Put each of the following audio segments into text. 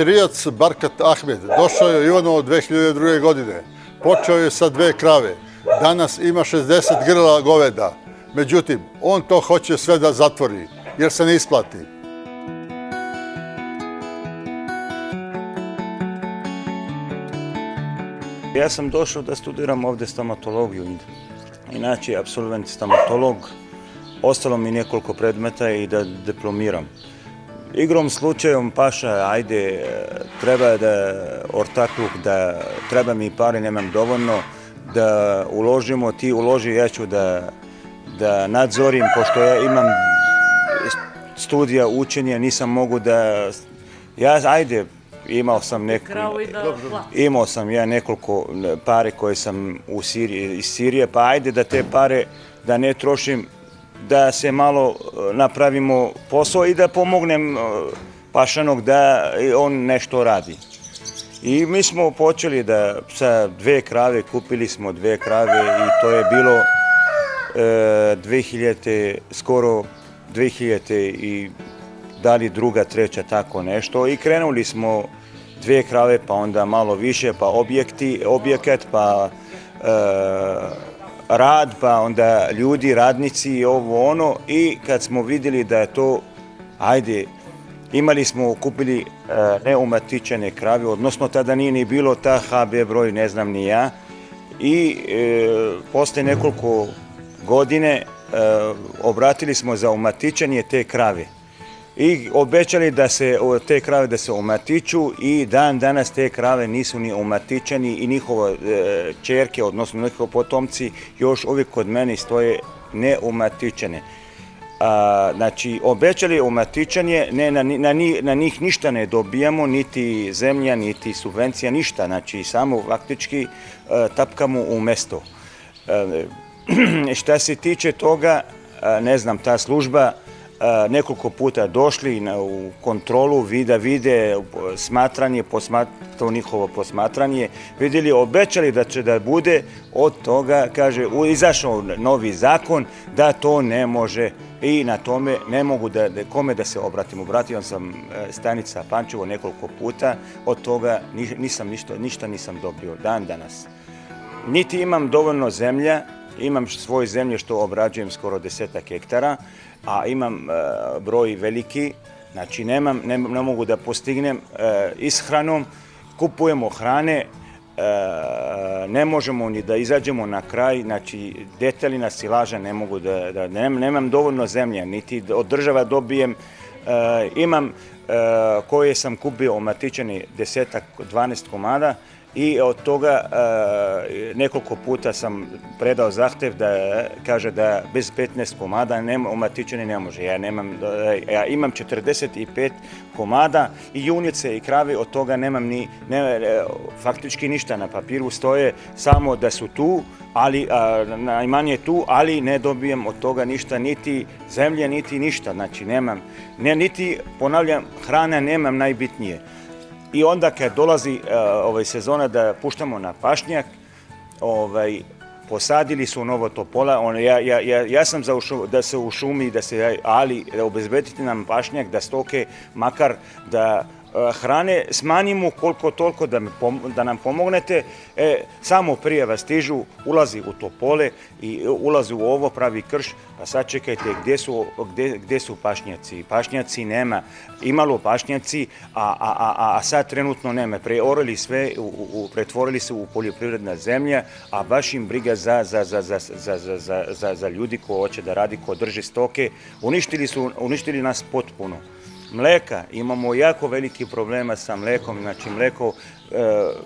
Sirijac Barkat Ahmed došao je u Ivanovo 2002. godine. Počeo je sa dve krave. Danas ima 60 grla goveda. Međutim, on to hoće sve da zatvori, jer se ne isplati. Ja sam došao da studiram ovdje stomatologiju. Inače, absolvent stomatolog. Ostalo mi nekoliko predmeta i da diplomiram. Igrom slučajom paša, ajde, treba da ortakluk, da treba mi pare, nemam dovoljno, da uložimo, ti uloži, ja ću da, da nadzorim, pošto ja imam studija, učenje, nisam mogu da, ja, ajde, imao sam neko, imao sam ja nekoliko pare koje sam u Siriji, iz Sirije, pa ajde da te pare, da ne trošim da se malo e, napravimo posao i da pomognem e, Pašanog da on nešto radi. I mi smo počeli da sa dve krave, kupili smo dve krave i to je bilo 2000, e, skoro 2000 i dali druga, treća, tako nešto. I krenuli smo dve krave, pa onda malo više, pa objekti, objekat, pa rad, pa onda ljudi, radnici i ovo ono. I kad smo vidjeli da je to, ajde, imali smo, kupili e, neumatičene krave, odnosno tada nije ni bilo ta HB broj, ne znam ni ja, i e, posle nekoliko godine e, obratili smo za umatičanje te krave i obećali da se te krave da se umatiču i dan danas te krave nisu ni umatičeni i njihove čerke, odnosno njihovi potomci još uvijek kod mene stoje neumatičene. znači, obećali umatičanje, ne, na, na, njih ništa ne dobijamo, niti zemlja, niti subvencija, ništa. Znači, samo faktički tapkamo u mesto. šta se tiče toga, ne znam, ta služba nekoliko puta došli u kontrolu, vida vide smatranje, to njihovo posmatranje, vidjeli, obećali da će da bude od toga, kaže, izašao novi zakon da to ne može i na tome ne mogu da, kome da se obratim. Obratio sam e, stanica Pančevo nekoliko puta, od toga nisam ništa, ništa nisam dobio dan danas. Niti imam dovoljno zemlja, imam svoje zemlje što obrađujem skoro desetak hektara, a imam e, broj veliki, znači nemam, ne, mogu da postignem e, ishranom, kupujemo hrane, e, ne možemo ni da izađemo na kraj, znači detaljina silaža ne mogu da, da nemam dovoljno zemlje, niti od država dobijem, imam koje sam kupio omatičeni desetak, 12 komada, i od toga e, nekoliko puta sam predao zahtev da kaže da bez 15 komada nema, umatičeni ne može. Ja, nemam, e, ja imam 45 komada i junice i krave, od toga nemam ni, e, faktički ništa na papiru, stoje samo da su tu, ali najmanje tu, ali ne dobijem od toga ništa, niti zemlje, niti ništa, znači nemam, ne, niti ponavljam, hrana nemam najbitnije. I onda kad dolazi uh, ovaj, sezona da puštamo na pašnjak, ovaj, posadili su novo topola, on, ja, ja, ja, sam za da se u šumi, da se, ali da obezbedite nam pašnjak, da stoke makar da e, E, hrane smanjimo koliko toliko da, da nam pomognete. E, samo prijava stižu, ulazi u to pole i ulazi u ovo pravi krš, pa sad čekajte gdje su, gdje, gdje su pašnjaci. Pašnjaci nema, imalo pašnjaci, a, a, a, a sad trenutno nema. Preorili sve, u, u, pretvorili se u poljoprivredna zemlja, a baš im briga za, za, za, za ljudi ko hoće da radi, ko drži stoke. Uništili, su, uništili nas potpuno. Mleka, imamo jako veliki problema sa mlekom, znači mleko e,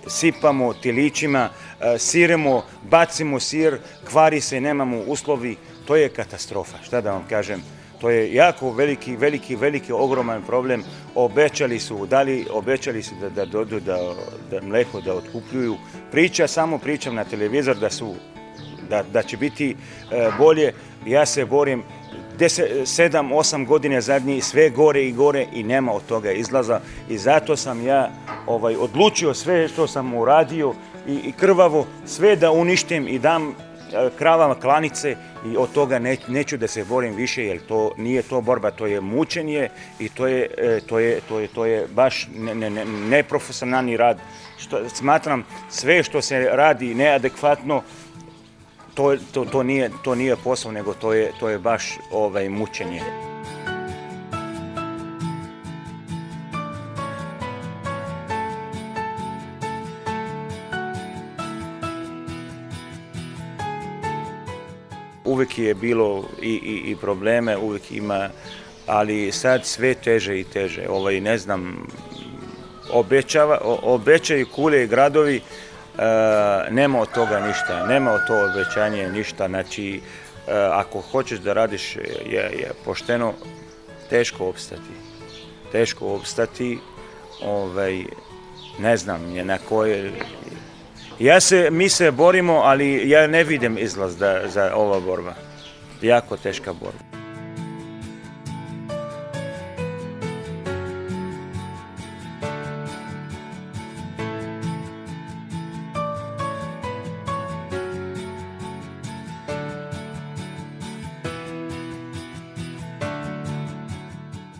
sipamo tilićima, e, siremo, bacimo sir, kvari se, nemamo uslovi, to je katastrofa, šta da vam kažem. To je jako veliki, veliki, veliki, ogroman problem. Obećali su, da li obećali su da, da dodu da, da mleko da otkupljuju. Priča, samo pričam na televizor da su da, da će biti e, bolje. Ja se borim 10, 7, 8 godina zadnji sve gore i gore i nema od toga izlaza i zato sam ja ovaj odlučio sve što sam uradio i, i krvavo sve da uništim i dam e, kravama klanice i od toga ne, neću da se borim više jer to nije to borba, to je mučenje i to je, e, to je, to je, to je baš ne, ne, ne, neprofesionalni rad. Što, smatram sve što se radi neadekvatno to, to, to, nije, to nije posao, nego to je, to je baš ovaj, mučenje. Uvijek je bilo i, i, i probleme, uvijek ima, ali sad sve teže i teže. Ovaj, ne znam, obećava, obećaju kule i gradovi, nema od toga ništa, nema od to obećanje ništa, znači e, ako hoćeš da radiš je, je pošteno, teško opstati. Teško opstati, ovaj, ne znam je na koje... Ja se, mi se borimo, ali ja ne vidim izlaz da, za ova borba. Jako teška borba.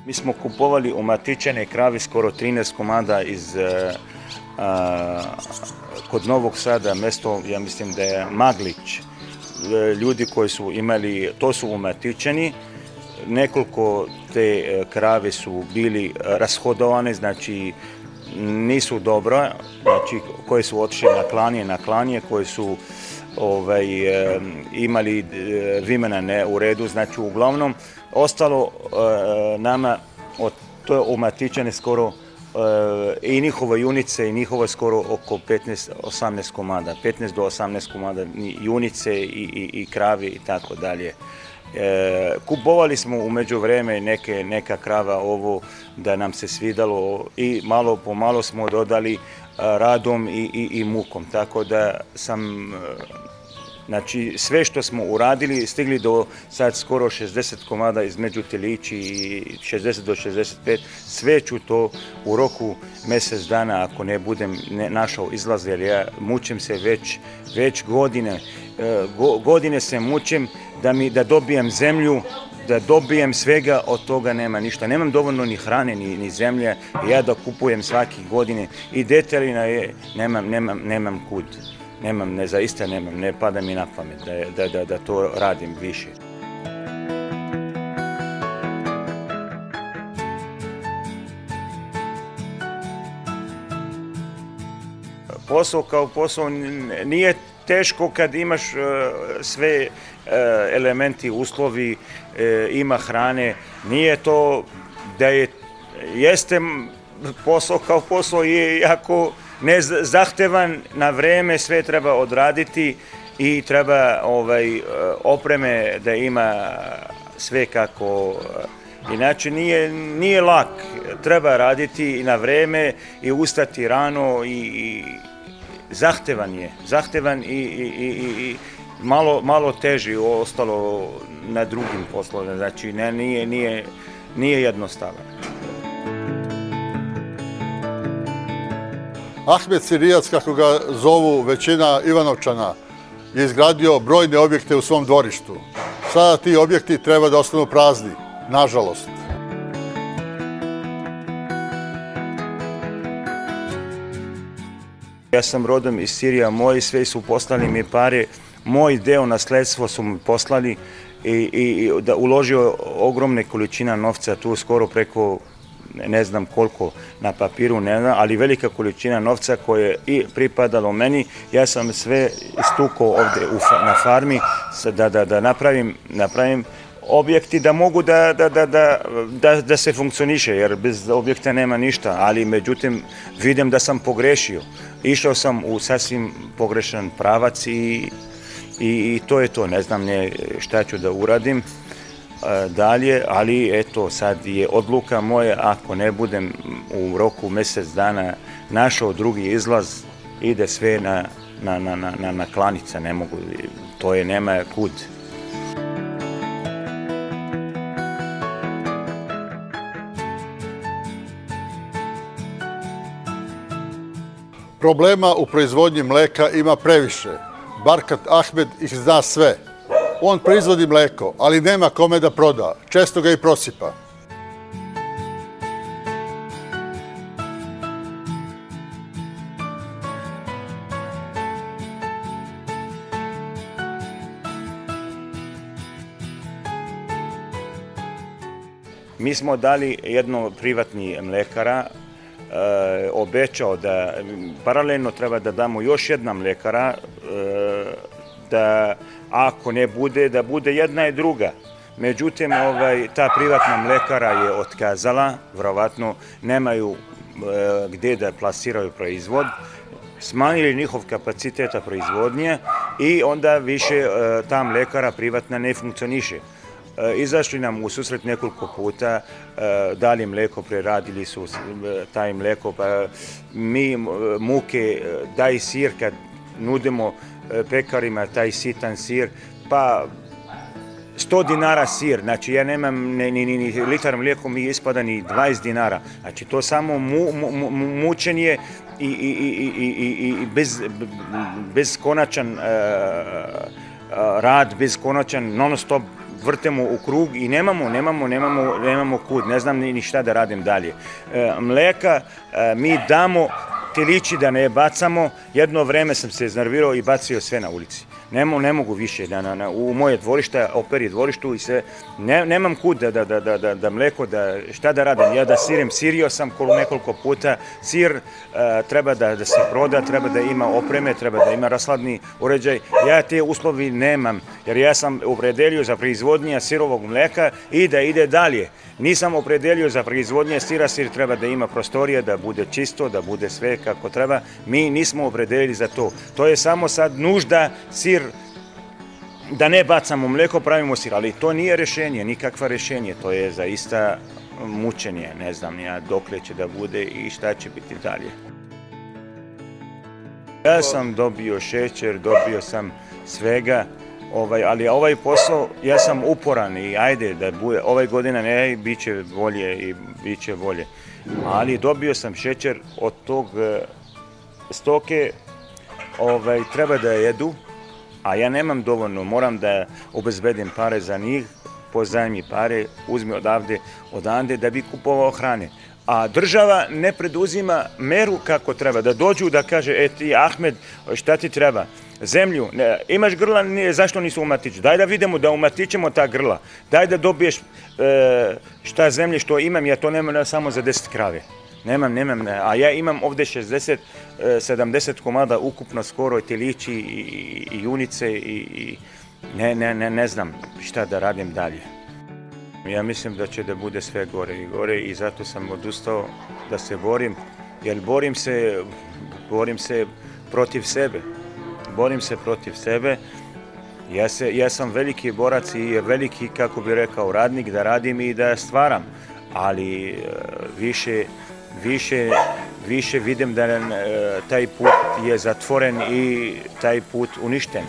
Mi smo kupovali umatičene kravi skoro 13 komada iz e, a, kod Novog Sada, mesto, ja mislim da je Maglić. E, Ljudi koji su imali, to su umatičeni, nekoliko te e, krave su bili rashodovane, znači nisu dobro, znači koje su otišli na klanje, na klanje, koje su ovaj, imali e, vimena ne u redu, znači uglavnom ostalo e, nama od to je umatičene skoro e, i njihove junice i njihove skoro oko 15-18 komada, 15 do 18 komada ni junice i, i, i kravi i tako dalje. E, kupovali smo u međuvreme neke, neka krava ovo da nam se svidalo i malo po malo smo dodali radom i, i, i mukom, tako da sam e, Znači, sve što smo uradili, stigli do sad skoro 60 komada između telići i 60 do 65, sve ću to u roku mjesec dana, ako ne budem ne našao izlaz, jer ja mučim se već, već godine, e, go, godine se mučim da, mi, da dobijem zemlju, da dobijem svega, od toga nema ništa. Nemam dovoljno ni hrane, ni, ni zemlje, ja da kupujem svake godine i detaljina je, nemam, nemam, nemam kud nemam, ne zaista nemam, ne pada mi na pamet da, da, da, da to radim više. Posao kao posao nije teško kad imaš e, sve e, elementi, uslovi, e, ima hrane, nije to da je, jeste posao kao posao je jako ne zahtevan, na vreme sve treba odraditi i treba ovaj opreme da ima sve kako inače. Nije, nije lak, treba raditi na vreme i ustati rano i, i zahtevan je, zahtevan i, i, i, i- malo, malo teži ostalo na drugim poslovima, znači ne, nije, nije, nije jednostavan. Ahmed Sirijac, kako ga zovu većina Ivanovčana, je izgradio brojne objekte u svom dvorištu. Sada ti objekti treba da ostanu prazni, nažalost. Ja sam rodom iz Sirija, moji sve su poslali mi pare, moj deo nasledstvo su mi poslali i, i da uložio ogromne količina novca tu skoro preko ne znam koliko na papiru, ne znam, ali velika količina novca koje je i pripadalo meni. Ja sam sve istukao ovde u, na farmi da, da, da napravim, napravim objekti da mogu da, da, da, da, se funkcioniše, jer bez objekta nema ništa, ali međutim vidim da sam pogrešio. Išao sam u sasvim pogrešan pravac i, i, i to je to, ne znam ne šta ću da uradim dalje, ali eto sad je odluka moja, ako ne budem u roku mesec dana našao drugi izlaz, ide sve na, na, na, na klanica, ne mogu, to je, nema kud. Problema u proizvodnji mleka ima previše. Barkat Ahmed ih zna sve. On proizvodi mleko, ali nema kome da proda. Često ga i prosipa. Mi smo dali jedno privatni mlekara, obećao da paralelno treba da damo još jedna mlekara, e, da ako ne bude, da bude jedna i druga. Međutim, ovaj, ta privatna mlekara je otkazala, verovatno nemaju e, gde da plasiraju proizvod, smanjili njihov kapaciteta proizvodnje i onda više ta mlekara privatna ne funkcioniše. E, izašli nam u susret nekoliko puta, e, dali mleko, preradili su e, taj mleko, pa mi muke, daj sir kad nudimo pekarima taj sitan sir, pa 100 dinara sir, znači ja nemam ni, ni, ni litar mlijeko mi ispada ni 20 dinara, znači to samo mu, mu, mu, mučenje i, i, i, i, i bez, bez konačan uh, rad, bez konačan non stop vrtemo u krug i nemamo, nemamo, nemamo, nemamo kud, ne znam ni šta da radim dalje. E, mleka e, mi damo tilići da ne bacamo, jedno vreme sam se iznervirao i bacio sve na ulici ne, ne mogu više da na, u moje dvorište, operi dvorištu i se, ne, nemam kud da, da, da, da, mleko, da, šta da radim, ja da sirem, sirio sam kolo nekoliko puta, sir uh, treba da, da se proda, treba da ima opreme, treba da ima rasladni uređaj, ja te uslovi nemam, jer ja sam opredelio za proizvodnje sirovog mleka i da ide dalje. Nisam opredelio za proizvodnje sira, sir treba da ima prostorije, da bude čisto, da bude sve kako treba. Mi nismo opredelili za to. To je samo sad nužda, sir da ne bacamo mleko, pravimo sir, ali to nije rešenje, nikakva rešenje, to je zaista mučenje, ne znam ja dokle će da bude i šta će biti dalje. Ja sam dobio šećer, dobio sam svega, ovaj, ali ovaj posao, ja sam uporan i ajde da bude, ovaj godina ne, bit će bolje i bit će bolje. Ali dobio sam šećer od tog eh, stoke, ovaj, treba da jedu, a ja nemam dovoljno, moram da obezbedim pare za njih, pozajmi pare, uzmi odavde, odande da bi kupovao hrane. A država ne preduzima meru kako treba, da dođu da kaže, e ti Ahmed, šta ti treba? Zemlju, ne, imaš grla, nije, zašto nisu umatići? Daj da vidimo, da umatićemo ta grla. Daj da dobiješ e, šta zemlje što imam, ja to nemam samo za 10 krave. Nemam, nemam, ne. a ja imam ovde 60, 70 e, komada ukupno skoro telići i, i junice i, i ne, ne, ne, ne znam šta da radim dalje. Ja mislim da će da bude sve gore i gore i zato sam odustao da se borim, jer borim se, borim se protiv sebe. Borim se protiv sebe. Ja, se, ja sam veliki borac i veliki, kako bi rekao, radnik da radim i da stvaram, ali e, više više, više vidim da taj put je zatvoren i taj put uništen.